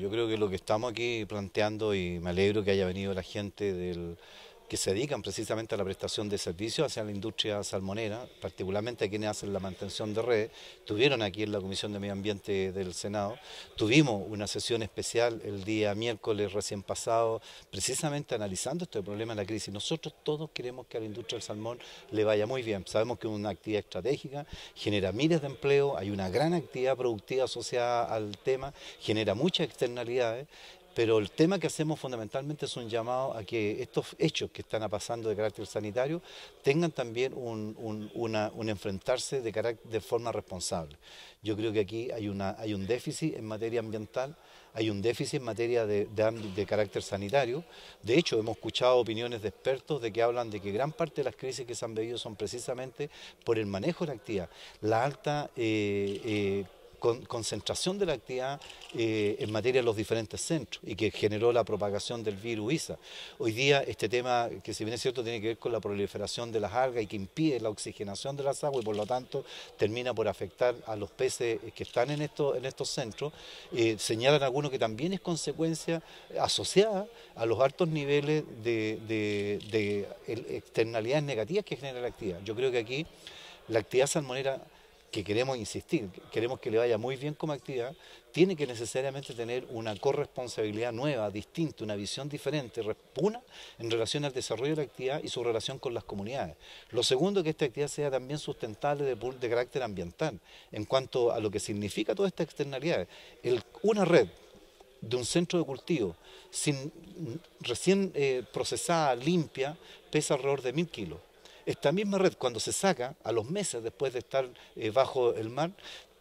Yo creo que lo que estamos aquí planteando, y me alegro que haya venido la gente del que se dedican precisamente a la prestación de servicios hacia la industria salmonera, particularmente a quienes hacen la mantención de redes. Tuvieron aquí en la Comisión de Medio Ambiente del Senado, tuvimos una sesión especial el día miércoles recién pasado, precisamente analizando este problema de la crisis. Nosotros todos queremos que a la industria del salmón le vaya muy bien. Sabemos que es una actividad estratégica, genera miles de empleos, hay una gran actividad productiva asociada al tema, genera muchas externalidades pero el tema que hacemos fundamentalmente es un llamado a que estos hechos que están pasando de carácter sanitario tengan también un, enfrentarse de, forma responsable. Yo creo que aquí hay, una, hay un déficit en materia ambiental, hay un déficit en materia de, de, carácter sanitario. De hecho, hemos escuchado opiniones de expertos de que hablan de que gran parte de las crisis que se han vivido son precisamente por el manejo de la actividad, la alta... Eh, eh, concentración de la actividad eh, en materia de los diferentes centros y que generó la propagación del virus ISA. Hoy día este tema, que si bien es cierto, tiene que ver con la proliferación de las algas y que impide la oxigenación de las aguas y por lo tanto termina por afectar a los peces que están en, estos, en estos centros, eh, señalan algunos que también es consecuencia asociada a los altos niveles de, de externalidades negativas que genera la actividad. Yo creo que aquí la actividad salmonera que queremos insistir, queremos que le vaya muy bien como actividad, tiene que necesariamente tener una corresponsabilidad nueva, distinta, una visión diferente, una en relación al desarrollo de la actividad y su relación con las comunidades. Lo segundo, que esta actividad sea también sustentable de, carácter ambiental, en cuanto a lo que significa toda esta externalidad. una red de un centro de cultivo recién eh, procesada, limpia, pesa alrededor de mil kilos esta misma red, cuando se saca, a los meses después de estar eh, bajo el mar,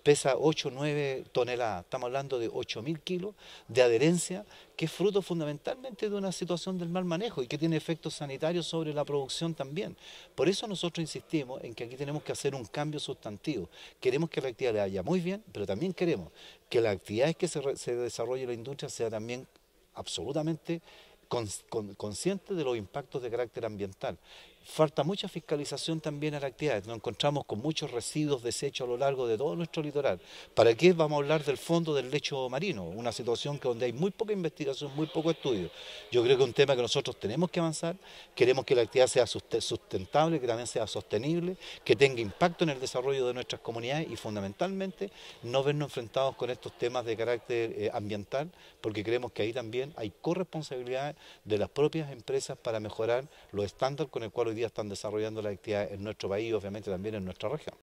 pesa 8 o 9 toneladas. Estamos hablando de 8.000 kilos de adherencia, que es fruto fundamentalmente de una situación del mal manejo y que tiene efectos sanitarios sobre la producción también. Por eso nosotros insistimos en que aquí tenemos que hacer un cambio sustantivo. Queremos que la actividad le vaya muy bien, pero también queremos que las actividades que se, se desarrolle la industria sea también absolutamente consciente de los impactos de carácter ambiental. Falta mucha fiscalización también a la actividad. Nos encontramos con muchos residuos desechos a lo largo de todo nuestro litoral. ¿Para qué vamos a hablar del fondo del lecho marino? Una situación que donde hay muy poca investigación, muy poco estudio. Yo creo que es un tema que nosotros tenemos que avanzar. Queremos que la actividad sea sustentable, que también sea sostenible, que tenga impacto en el desarrollo de nuestras comunidades y fundamentalmente no vernos enfrentados con estos temas de carácter eh, ambiental, porque creemos que ahí también hay corresponsabilidad de las propias empresas para mejorar los estándares con el cual hoy día están desarrollando la actividad en nuestro país y obviamente también en nuestra región.